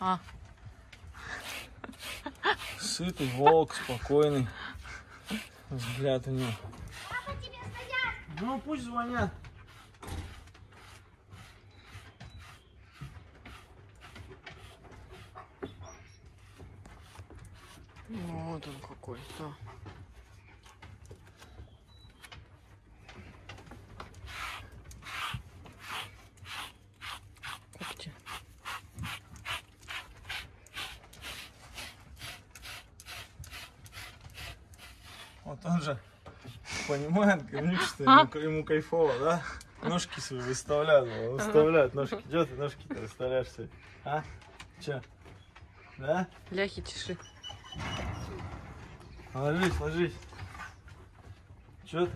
А, Сытый волк, спокойный. Взгляд у него. Папа, тебе стоять! Ну, пусть звонят. вот он какой. Да. Когти. Вот он же понимает, говорит, что ему, ему кайфово, да? Ножки свои выставляют, он выставляет ножки. Где ты ножки-то выставляешь свои? А? Че? Да? Ляхи тиши. Ложись, ложись. Че ты?